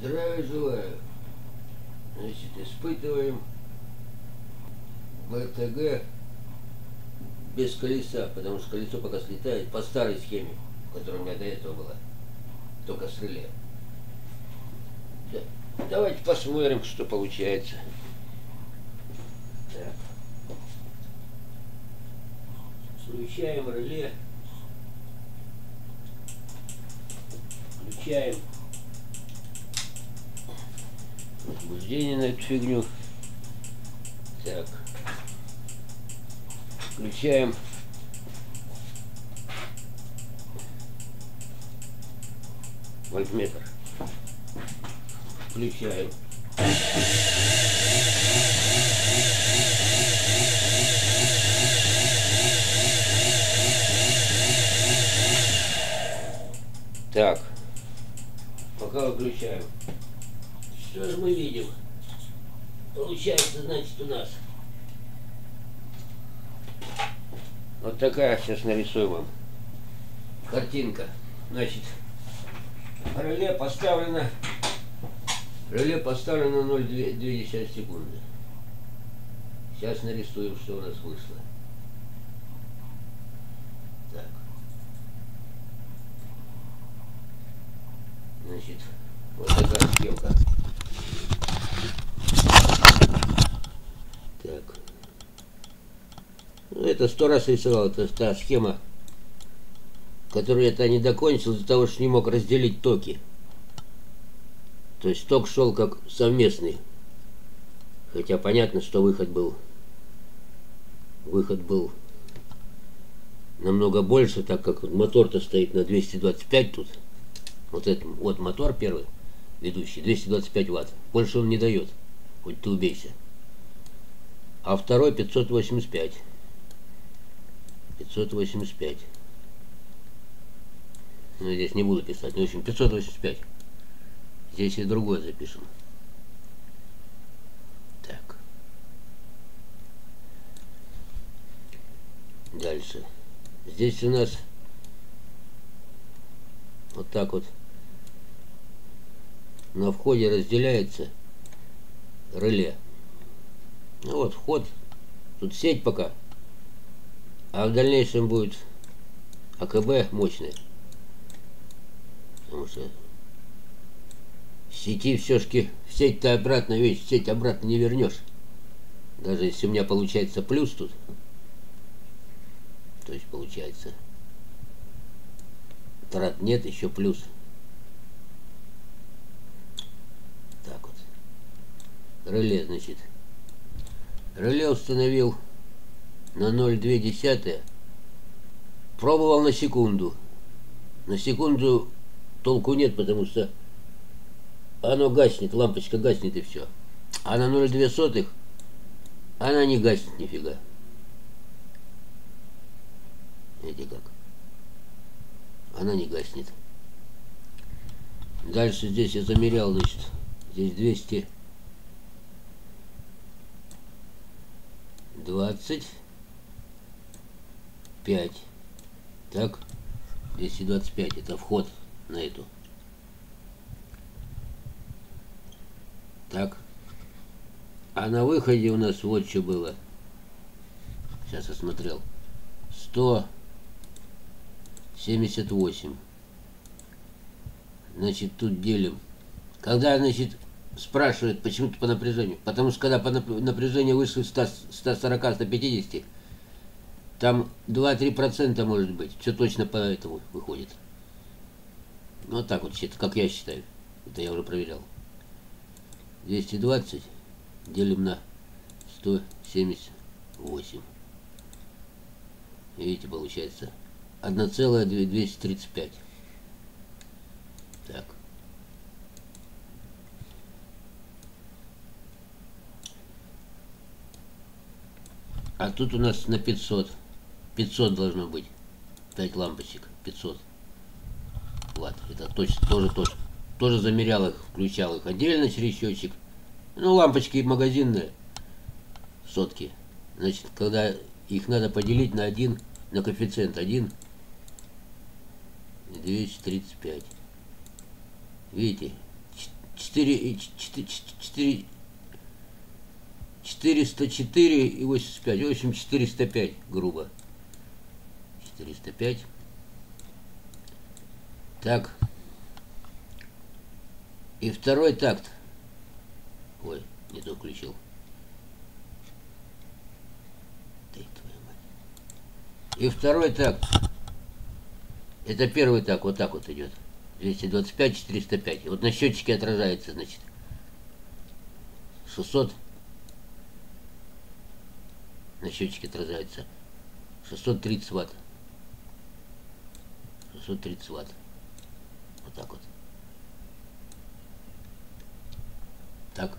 Здравия желаю. Значит, испытываем БТГ без колеса, потому что колесо пока слетает по старой схеме, которая у меня до этого была, только с реле. Да. Давайте посмотрим, что получается. Так. Включаем реле. Включаем возбуждение на эту фигню. Так. Включаем. Вольтметр. Включаем. Так. Пока выключаем. Что же мы видим? Получается, значит, у нас вот такая, сейчас нарисую вам картинка. Значит, реле поставлено реле поставлено 0,2 секунды. Сейчас нарисуем, что у нас вышло. Так. Значит, вот такая схемка. Так. Ну, это сто раз рисовал. Это та схема, которую я-то не докончил из-за того, что не мог разделить токи. То есть ток шел как совместный. Хотя понятно, что выход был выход был намного больше, так как мотор-то стоит на 225 тут. Вот этот вот мотор первый, ведущий, 225 ватт. Больше он не дает, хоть ты убейся. А второй 585. 585. Ну, здесь не буду писать. Ну, в общем, 585. Здесь и другое запишем. Так. Дальше. Здесь у нас вот так вот на входе разделяется реле. Ну вот вход, тут сеть пока, а в дальнейшем будет АКБ мощная. Потому что сети все-таки, сеть-то обратно, вещь, сеть обратно не вернешь. Даже если у меня получается плюс тут, то есть получается трат нет, еще плюс. Так вот. Реле, значит. Реле установил на 0,2. Пробовал на секунду. На секунду толку нет, потому что оно гаснет, лампочка гаснет и все. А на 0,2 она не гаснет нифига. Видите как? Она не гаснет. Дальше здесь я замерял, значит, здесь 200 25 так 225 это вход на эту. Так. А на выходе у нас вот что было. Сейчас осмотрел 178 значит тут делим. Когда значит спрашивает почему-то по напряжению. Потому что когда по напряжению выше 140-150, там 2-3% может быть. Все точно по этому выходит. Ну, вот так вот, как я считаю. Это я уже проверял. 220 делим на 178. Видите, получается 1,235. Так. А тут у нас на 500. 500 должно быть. 5 лампочек. 500. Ватт. Это точно, тоже, тоже, тоже замерял их, включал их отдельно через счетчик. Ну, лампочки магазинные. Сотки. Значит, когда их надо поделить на один, на коэффициент 1, 235. Видите? 4, 4, 404 и 85. В общем, 405, грубо. 405. Так. И второй такт. Ой, не то включил. И второй такт. Это первый так, вот так вот идет. 225, 405. Вот на счетчике отражается, значит. 600. На счетчике отражается. 630 ватт. 630 ватт. Вот так вот. Так.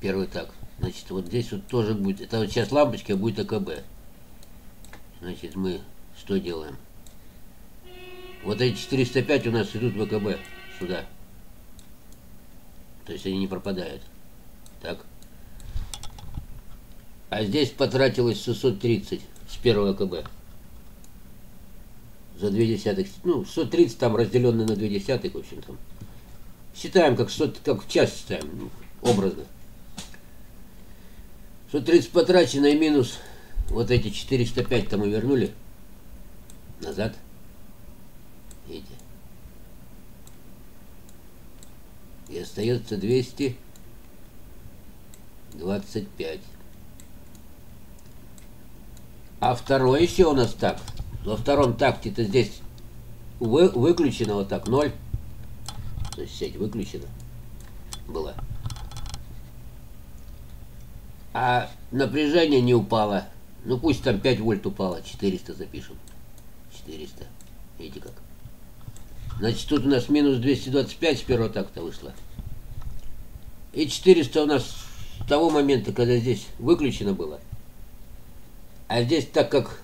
Первый так. Значит, вот здесь вот тоже будет. Это вот сейчас лампочка будет АКБ. Значит, мы что делаем? Вот эти 405 у нас идут в АКБ сюда. То есть они не пропадают. Так. А здесь потратилось 630 с первого АКБ. За 2 десятых. Ну, 630 там разделенное на 2 десятых, в общем там. Считаем, как, 100, как в час считаем, ну, образно. 130 потрачено и минус вот эти 405-то мы вернули назад. Видите? И остается 225. А второй еще у нас так. Во втором такте-то здесь вы, выключено вот так, 0. То есть сеть выключена была а напряжение не упало. Ну пусть там 5 вольт упало, 400 запишем. 400. Видите как? Значит, тут у нас минус 225 с первого такта вышло. И 400 у нас с того момента, когда здесь выключено было. А здесь, так как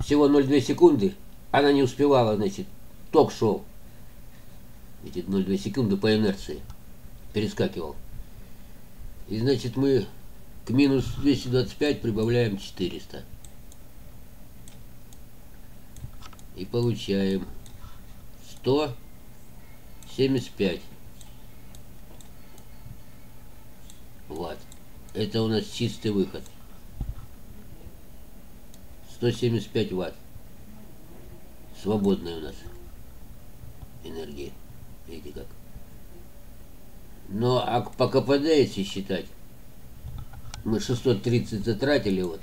всего 0,2 секунды, она не успевала, значит, ток шел. Эти 0,2 секунды по инерции перескакивал. И значит мы к минус 225 прибавляем 400. И получаем 175 ватт. Это у нас чистый выход. 175 ватт. Свободная у нас энергия. Видите как. Но а по КПД, если считать, мы 630 затратили вот,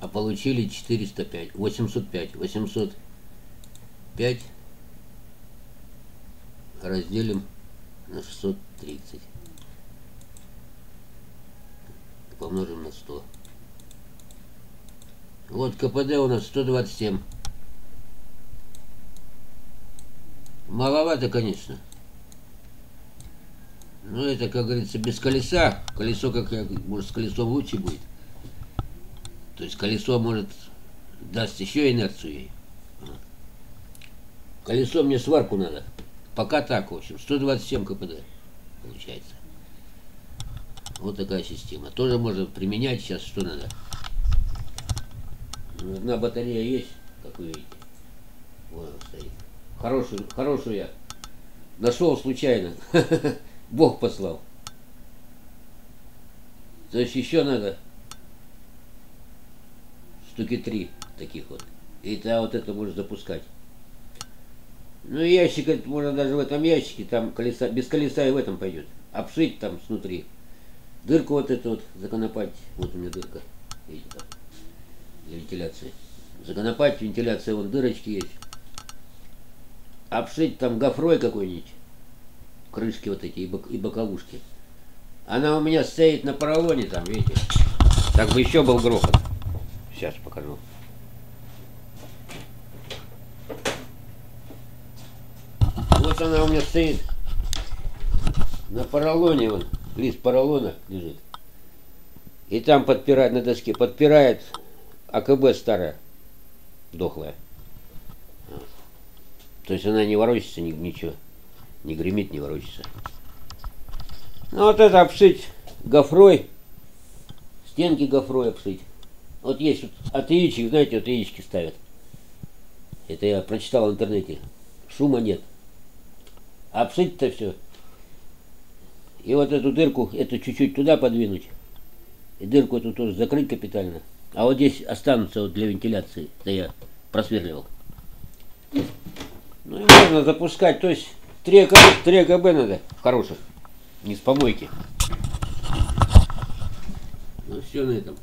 а получили 405, 805, 805 разделим на 630 помножим на 100. Вот КПД у нас 127. Маловато, конечно. Ну, это, как говорится, без колеса. Колесо, как я, может, с колесом лучше будет. То есть колесо может даст еще инерцию ей. Колесо мне сварку надо. Пока так, в общем. 127 КПД получается. Вот такая система. Тоже можно применять сейчас, что надо. Одна батарея есть, как вы видите. Вот она стоит. Хорошую, хорошую я нашел случайно. Бог послал. То есть еще надо штуки три таких вот. И тогда вот это можно запускать. Ну ящик, это можно даже в этом ящике, там колеса, без колеса и в этом пойдет. Обшить там снутри. Дырку вот эту вот законопать. Вот у меня дырка. Видите? Для вентиляции. Законопать, вентиляция, вон дырочки есть. Обшить там гофрой какой-нибудь крышки вот эти и, бок, и боковушки. Она у меня стоит на поролоне там, видите. Так бы еще был грохот. Сейчас покажу. Вот она у меня стоит на поролоне, вон, лист поролона лежит. И там подпирает на доске, подпирает АКБ старая, дохлая. То есть она не ворочается, ничего не гремит, не ворочается. Ну вот это обшить гофрой, стенки гофрой обшить. Вот есть вот от яичек, знаете, вот яички ставят. Это я прочитал в интернете. шума нет. Обшить-то все. И вот эту дырку, эту чуть-чуть туда подвинуть. И дырку эту тоже закрыть капитально. А вот здесь останутся вот для вентиляции. Это я просверливал. Ну и можно запускать. То есть 3 АКБ, 3 АКБ надо хороших. Не с помойки. Ну все на этом.